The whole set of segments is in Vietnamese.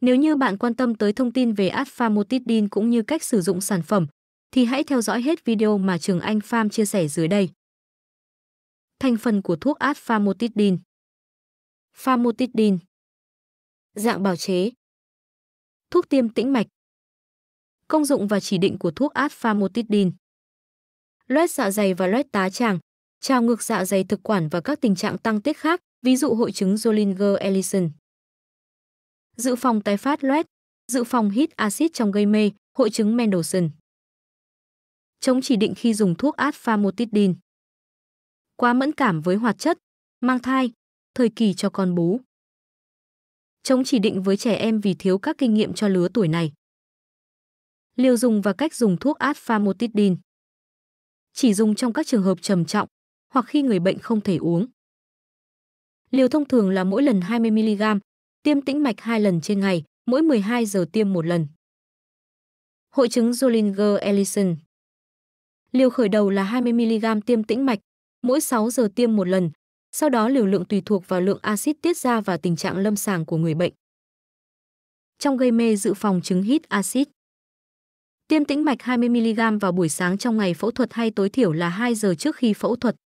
Nếu như bạn quan tâm tới thông tin về Adphamotidine cũng như cách sử dụng sản phẩm, thì hãy theo dõi hết video mà Trường Anh Farm chia sẻ dưới đây. Thành phần của thuốc Adphamotidine Famotidine Dạng bào chế. Thuốc tiêm tĩnh mạch. Công dụng và chỉ định của thuốc Adphamotidine Loét dạ dày và loét tá tràng, trào ngược dạ dày thực quản và các tình trạng tăng tiết khác, ví dụ hội chứng Zollinger-Ellison dự phòng tái phát loét, dự phòng hít axit trong gây mê, hội chứng Mendelssohn. Chống chỉ định khi dùng thuốc adfamotidin, Quá mẫn cảm với hoạt chất, mang thai, thời kỳ cho con bú. Chống chỉ định với trẻ em vì thiếu các kinh nghiệm cho lứa tuổi này. Liều dùng và cách dùng thuốc adfamotidin Chỉ dùng trong các trường hợp trầm trọng hoặc khi người bệnh không thể uống. Liều thông thường là mỗi lần 20mg, tiêm tĩnh mạch 2 lần trên ngày, mỗi 12 giờ tiêm một lần. Hội chứng Zollinger-Ellison Liều khởi đầu là 20mg tiêm tĩnh mạch, mỗi 6 giờ tiêm một lần, sau đó liều lượng tùy thuộc vào lượng axit tiết ra và tình trạng lâm sàng của người bệnh. Trong gây mê dự phòng chứng hít axit. Tiêm tĩnh mạch 20mg vào buổi sáng trong ngày phẫu thuật hay tối thiểu là 2 giờ trước khi phẫu thuật.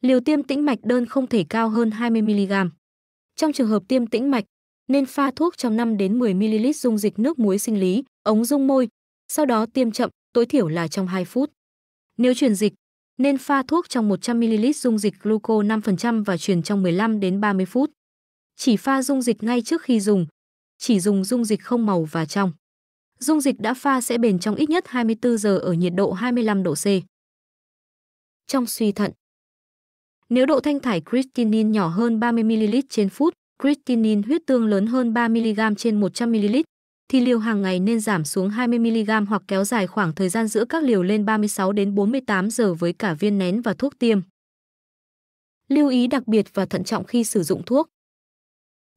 Liều tiêm tĩnh mạch đơn không thể cao hơn 20mg. Trong trường hợp tiêm tĩnh mạch, nên pha thuốc trong 5 đến 10 ml dung dịch nước muối sinh lý, ống dung môi, sau đó tiêm chậm, tối thiểu là trong 2 phút. Nếu truyền dịch, nên pha thuốc trong 100 ml dung dịch gluco 5% và truyền trong 15 đến 30 phút. Chỉ pha dung dịch ngay trước khi dùng, chỉ dùng dung dịch không màu và trong. Dung dịch đã pha sẽ bền trong ít nhất 24 giờ ở nhiệt độ 25 độ C. Trong suy thận, nếu độ thanh thải creatinine nhỏ hơn 30ml trên phút, creatinine huyết tương lớn hơn 3mg trên 100ml, thì liều hàng ngày nên giảm xuống 20mg hoặc kéo dài khoảng thời gian giữa các liều lên 36 đến 48 giờ với cả viên nén và thuốc tiêm. Lưu ý đặc biệt và thận trọng khi sử dụng thuốc.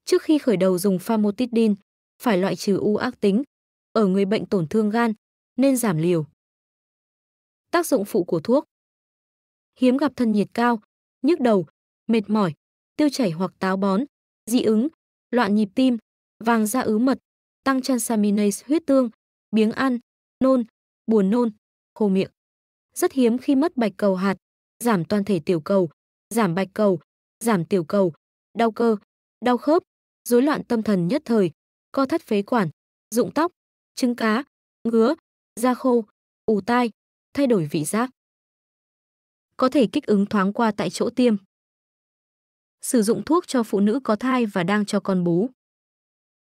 Trước khi khởi đầu dùng famotidine, phải loại trừ u ác tính. Ở người bệnh tổn thương gan, nên giảm liều. Tác dụng phụ của thuốc Hiếm gặp thân nhiệt cao, nhức đầu, mệt mỏi, tiêu chảy hoặc táo bón, dị ứng, loạn nhịp tim, vàng da ứ mật, tăng transaminase huyết tương, biếng ăn, nôn, buồn nôn, khô miệng. Rất hiếm khi mất bạch cầu hạt, giảm toàn thể tiểu cầu, giảm bạch cầu, giảm tiểu cầu, đau cơ, đau khớp, rối loạn tâm thần nhất thời, co thắt phế quản, rụng tóc, trứng cá, ngứa, da khô, ù tai, thay đổi vị giác có thể kích ứng thoáng qua tại chỗ tiêm. Sử dụng thuốc cho phụ nữ có thai và đang cho con bú.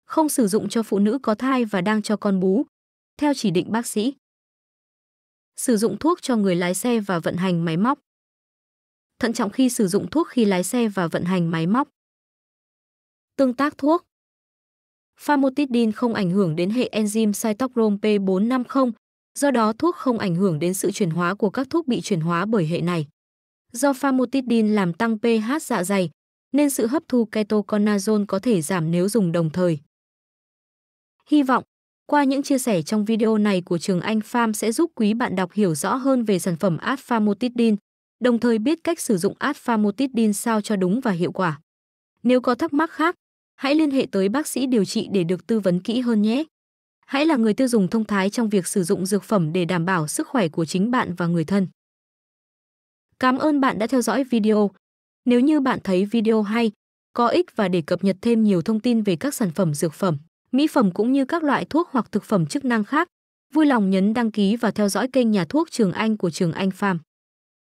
Không sử dụng cho phụ nữ có thai và đang cho con bú, theo chỉ định bác sĩ. Sử dụng thuốc cho người lái xe và vận hành máy móc. Thận trọng khi sử dụng thuốc khi lái xe và vận hành máy móc. Tương tác thuốc Famotidine không ảnh hưởng đến hệ enzyme cytochrome P450 Do đó thuốc không ảnh hưởng đến sự chuyển hóa của các thuốc bị chuyển hóa bởi hệ này. Do famotidine làm tăng pH dạ dày, nên sự hấp thu ketoconazole có thể giảm nếu dùng đồng thời. Hy vọng, qua những chia sẻ trong video này của Trường Anh Farm sẽ giúp quý bạn đọc hiểu rõ hơn về sản phẩm Adphamotidine, đồng thời biết cách sử dụng Adphamotidine sao cho đúng và hiệu quả. Nếu có thắc mắc khác, hãy liên hệ tới bác sĩ điều trị để được tư vấn kỹ hơn nhé. Hãy là người tiêu dùng thông thái trong việc sử dụng dược phẩm để đảm bảo sức khỏe của chính bạn và người thân. Cảm ơn bạn đã theo dõi video. Nếu như bạn thấy video hay, có ích và để cập nhật thêm nhiều thông tin về các sản phẩm dược phẩm, mỹ phẩm cũng như các loại thuốc hoặc thực phẩm chức năng khác, vui lòng nhấn đăng ký và theo dõi kênh nhà thuốc Trường Anh của Trường Anh Farm.